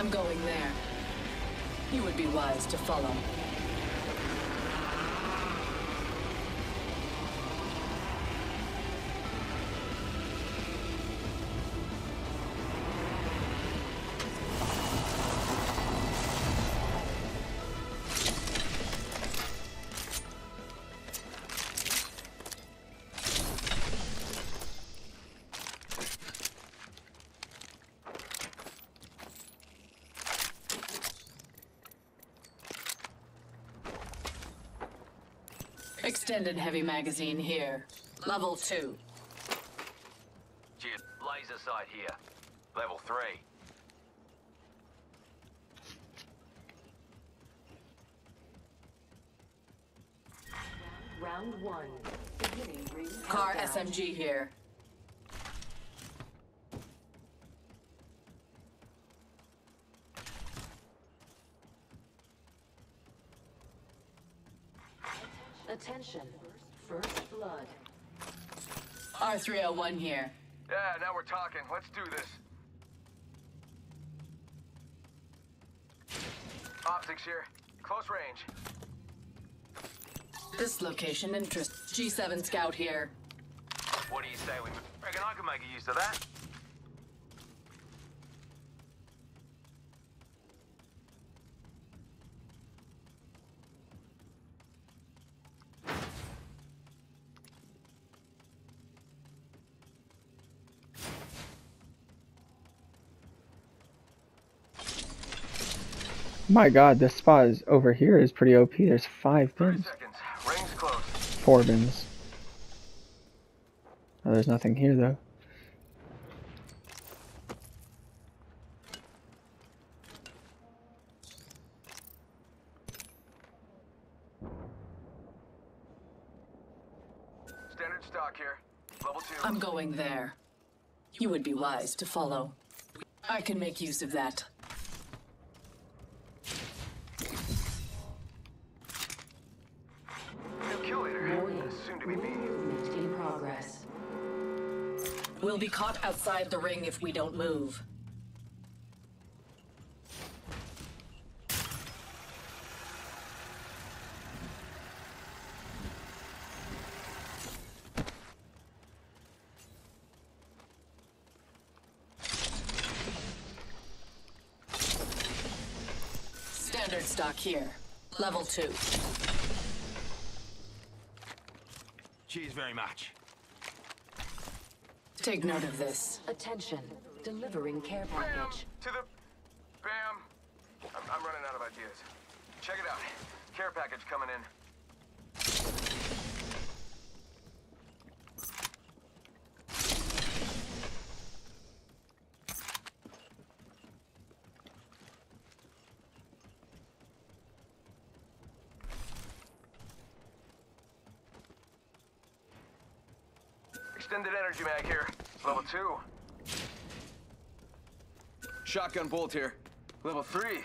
I'm going there. You would be wise to follow. Extended heavy magazine here. Level 2. Jit, laser sight here. Level 3. Round one. Beginning ring Car. SMG here. Attention. First blood. R301 here. Yeah, now we're talking. Let's do this. Optics here. Close range. This location interests. G7 Scout here. What do you say? We reckon I can make a use of that? My god, this spot is over here is pretty OP. There's five 30 bins. seconds. Ring's close. Four bins. Oh, there's nothing here though. Standard stock here. Level 2. I'm going there. You would be wise to follow. I can make use of that. We'll be caught outside the ring if we don't move. Standard stock here. Level 2. Cheers very much. Take note of this. Attention. Delivering care Bam! package. To the... Bam! I'm, I'm running out of ideas. Check it out. Care package coming in. Extended energy mag here. Level 2. Shotgun bolt here. Level 3.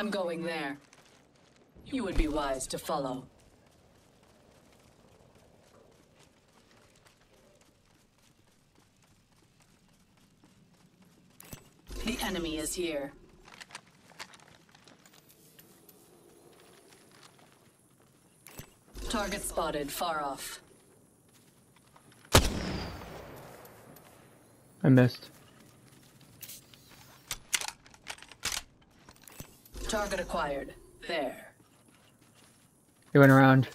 I'm going there. You would be wise to follow. The enemy is here. Target spotted far off. I missed. Target acquired. There. He went around.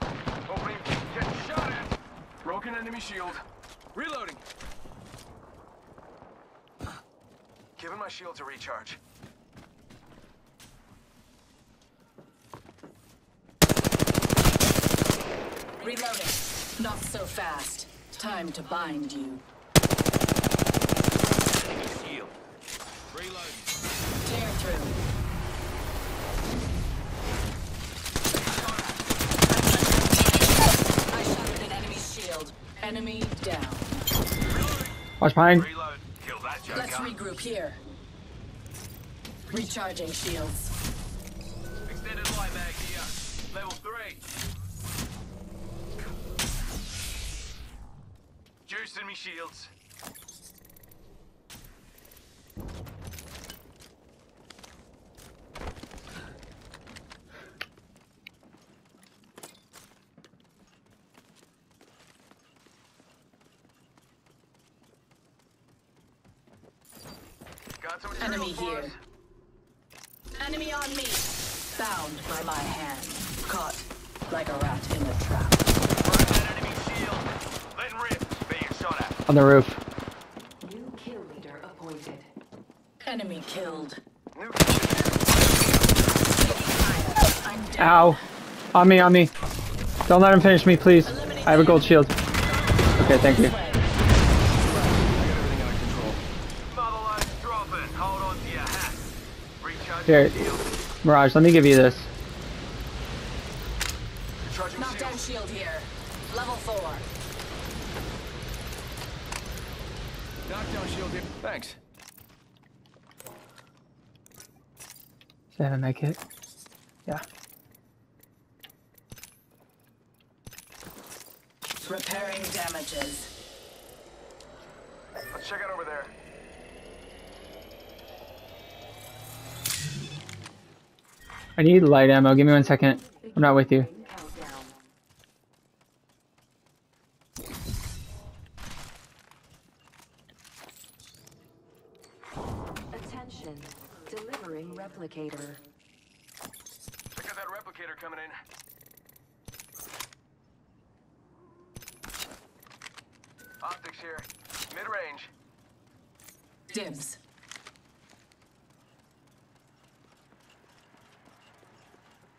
Opening. Getting shot at. Broken enemy shield. Reloading. Giving my shields a recharge. Reloading. Not so fast. Time to bind you. Shield. Reloading. Tear through. I shattered an enemy down. Watch behind. Reload. Kill that joker. Let's regroup here. Recharging shields. Extended light mag here. Level three. Juicing me shields. Enemy here. Enemy on me. Bound by my hand. Caught like a rat in a trap. Burn that enemy shield. Letting rip. Being shot at. On the roof. New kill leader appointed. Enemy killed. New I'm down. Ow. On me, on me. Don't let him finish me, please. I have a gold shield. Okay, thank you. This way. Everything under control. Motherlode's dropping. Hold on to your hat. Recharge Here. Mirage, let me give you this. Recharging Knockdown shield. shield here. Level four. Knockdown shield here. Thanks. Does that have a med kit? Yeah. Repairing damages. Let's check out over there. I need light ammo. Give me one second. I'm not with you. Ring countdown. Attention. Delivering replicator. Check out that replicator coming in. Optics here. Mid-range. Dibs.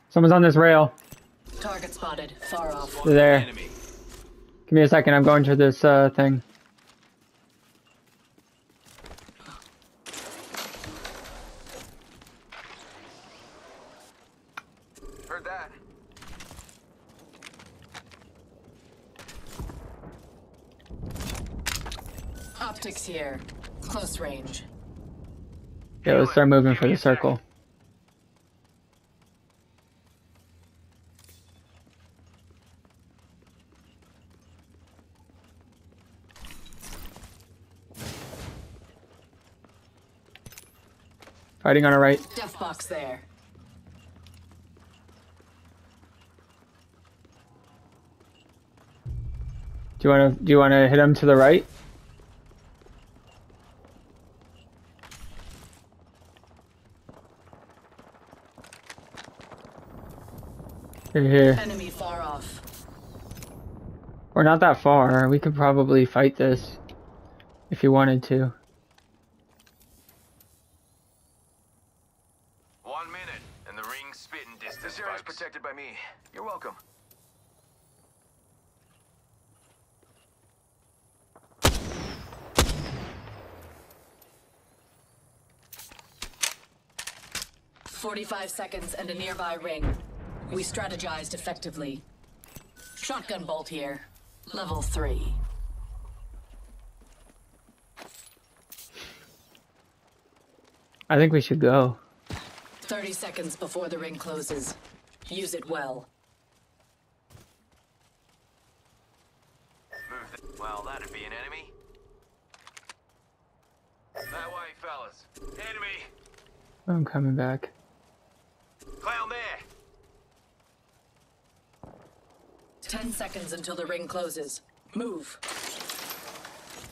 Someone's on this rail. Target spotted. Far off. They're there. Give me a second. I'm going to this uh, thing. That. Optics here. Close range. Yeah, let's start moving for the circle. Fighting on our right. Death box there. Do you want to? Do you want to hit him to the right? Here, here. Enemy far off. We're not that far. We could probably fight this if you wanted to. 45 seconds and a nearby ring. We strategized effectively. Shotgun bolt here. Level 3. I think we should go. 30 seconds before the ring closes. Use it well. Well, that'd be an enemy. That way, fellas. Enemy! I'm coming back. Seconds until the ring closes. Move.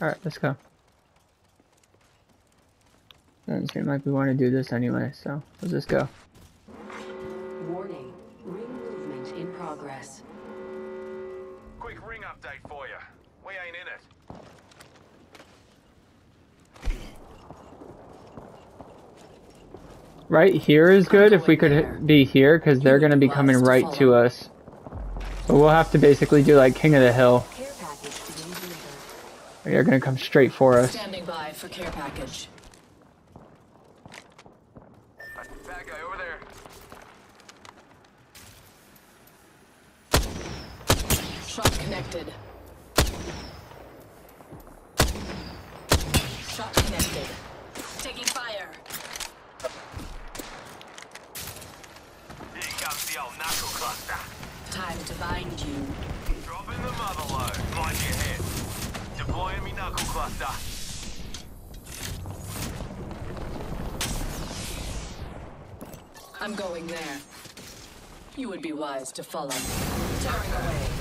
Alright, let's go. Doesn't seem like we want to do this anyway, so let's just go. Warning. Ring movement in progress. Quick ring update for you. We ain't in it. Right here is good if we could be here, because they're going to be coming right to us. But we'll have to basically do like King of the Hill. Care package being delivered. They're going to come straight for us. Standing by for care package. Bad guy over there. Shot connected. Shot connected. Taking fire. Here comes the old knuckle cluster. Time to bind you. Dropping the mother lode. Mind your head. Deploying me knuckle cluster. I'm going there. You would be wise to follow. Tearing away.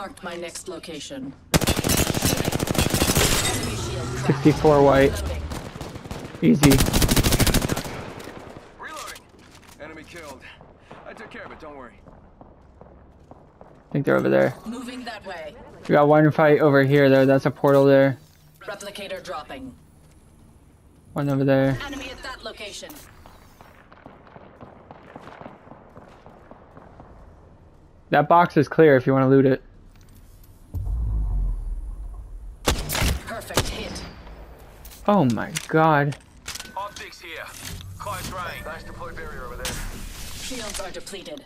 Marked my next location. Enemy shield cracked. 64 white. Easy. Reloading. Enemy killed. I took care of it, don't worry. I think they're over there. Moving that way. We got one fight over here though. That's a portal there. Replicator dropping. One over there. Enemy at that location. That box is clear if you want to loot it. Perfect hit. Oh my god. Optics here. Close range. Nice deployed barrier over there. Shields are depleted.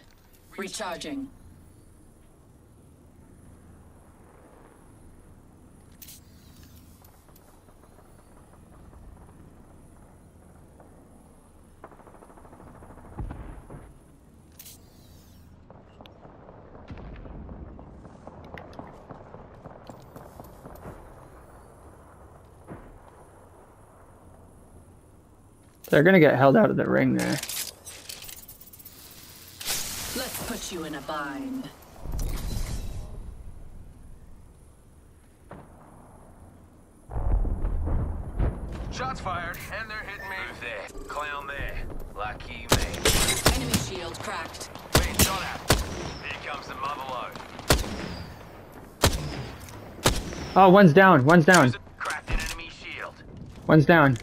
Recharging. They're gonna get held out of the ring there. Let's put you in a bind. Shots fired, and they're hitting me. Move there. Clown there. Lucky me. Enemy shield cracked. Being shot at. Here comes the mother lode. Oh, one's down. One's down. Cracked an enemy shield. One's down.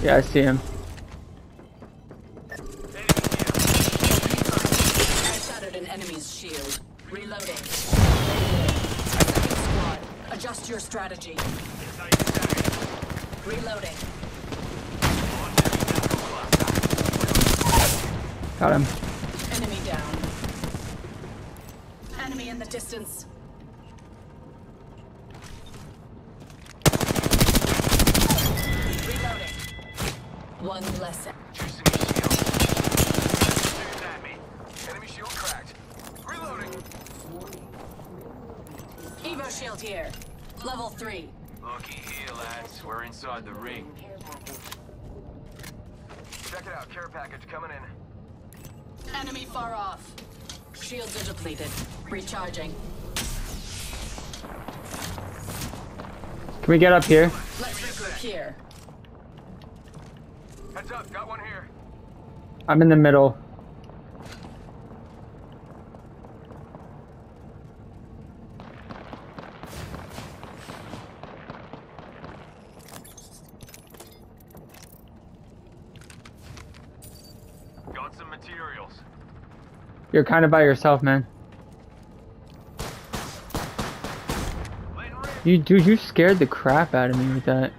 Yeah, I see him. I shattered an enemy's shield. Reloading. Second squad. Adjust your strategy. Reloading. Got him. Enemy down. Enemy in the distance. Reloading. One less. en- Juicing shield. At me. Enemy shield cracked. Reloading. Evo shield here. Level three. Looky here, lads. We're inside the ring. Check it out. Care package coming in. Enemy far off. Shields are depleted. Recharging. Can we get up here? Let's regroup here. Heads up. Got one here. I'm in the middle. Got some materials. You're kind of by yourself, man. You, dude, you scared the crap out of me with that.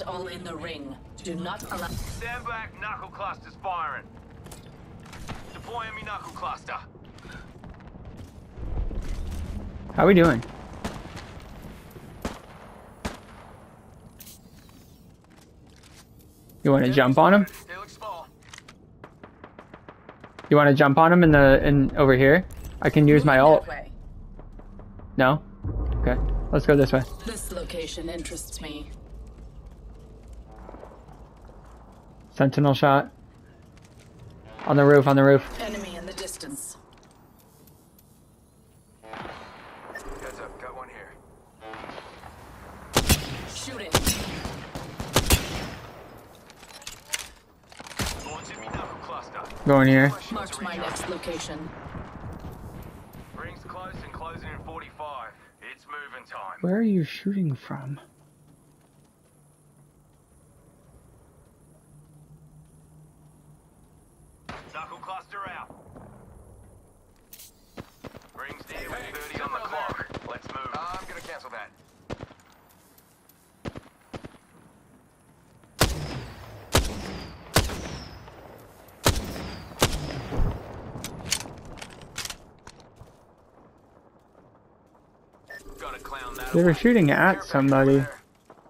We all in the ring. Do not allow. Stand back. Knuckle cluster's firing. Deploying me knuckle cluster. How are we doing? You want to jump on him? They look small. You want to jump on him in the in over here? I can use my Moving ult. No? Okay. Let's go this way. This location interests me. Sentinel shot. On the roof, on the roof. Enemy in the distance. Heads up, got one here. Shooting. Launching me knuckle cluster. Going here. Marked my next location. Rings close and closing in 45. It's moving time. Where are you shooting from? Knuckle cluster out. Rings near with 30 on the clock. Let's move. Uh, I'm gonna cancel that. Gotta clown that. They were shooting at somebody.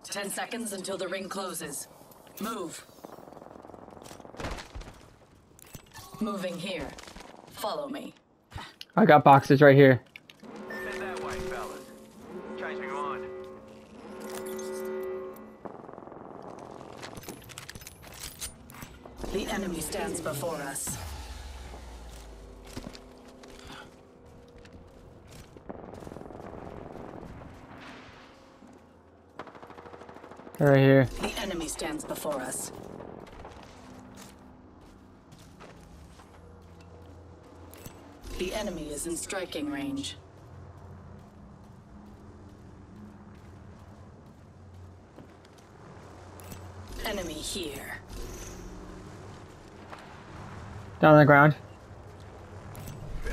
Ten seconds until the ring closes. Move. Moving here. Follow me. I got boxes right here. there. Head that way, fellas. Change me mind. The enemy stands before us. Right here. The enemy stands before us. The enemy is in striking range. Enemy here. Down on the ground.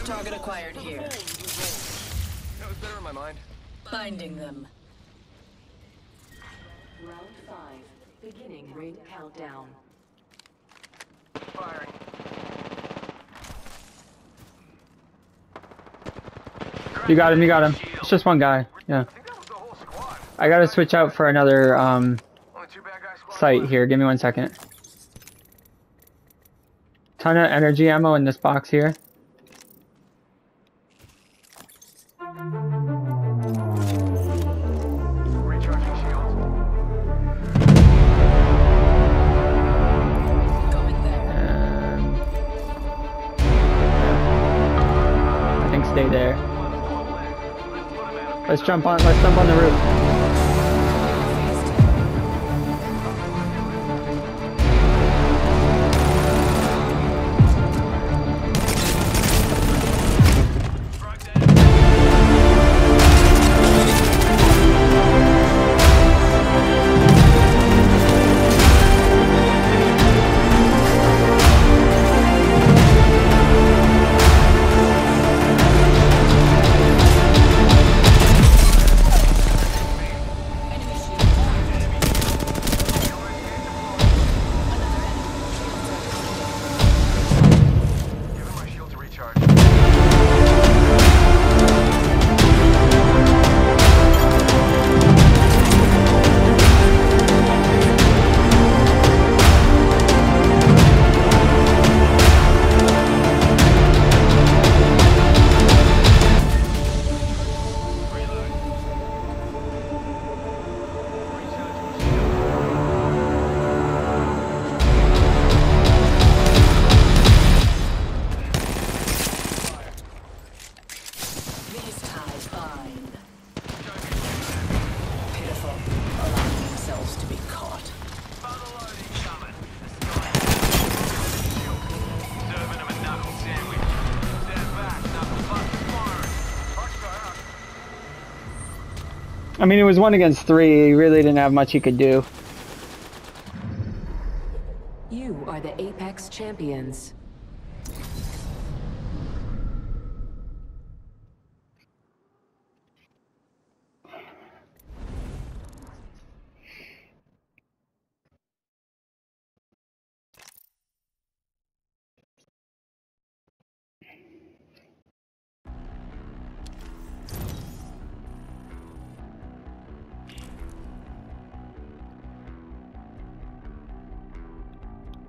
Target acquired here. That was better in my mind. Binding them. Round five. Beginning ring countdown. You got him, you got him. It's just one guy. Yeah. I gotta switch out for another um site here. Give me one second. Ton of energy ammo in this box here. Stay there. Let's jump on. Let's jump on the roof. I mean, it was one against three. He really didn't have much he could do. You are the Apex champions.